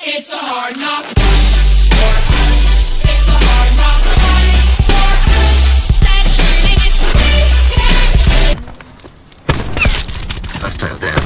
It's a hard knock life for us. It's a hard knock life for us. Hostile down.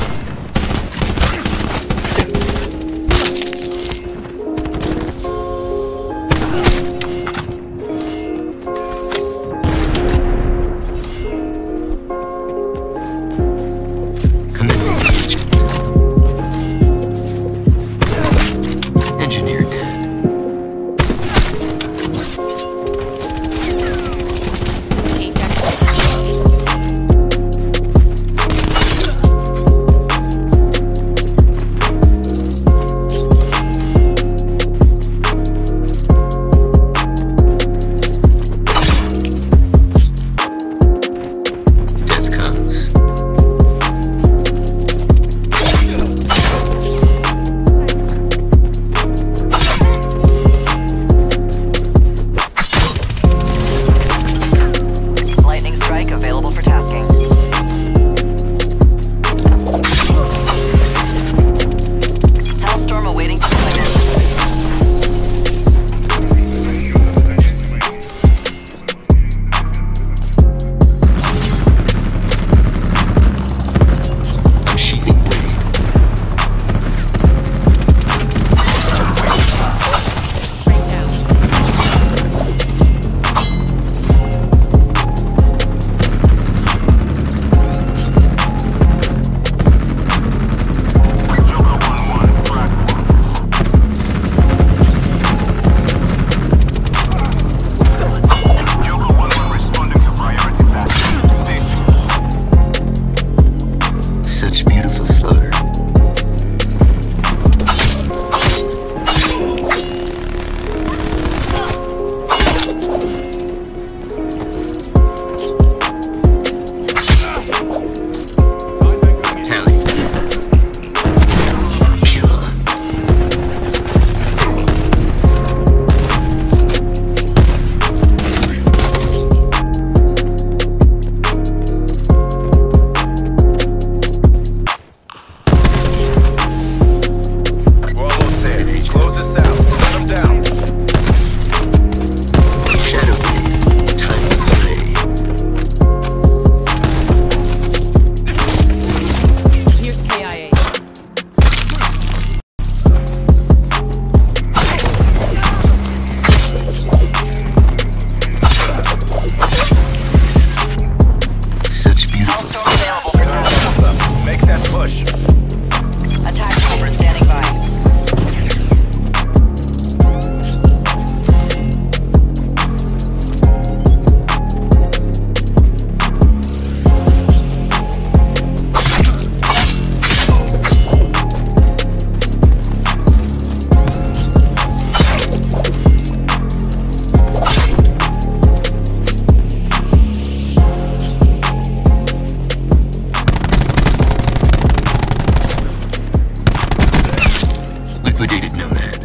Liquidated Nomad.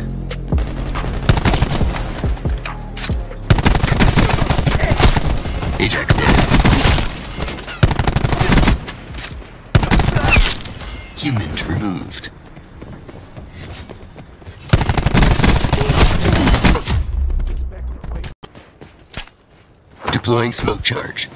Ajax dead. Humans removed. Deploying smoke charge.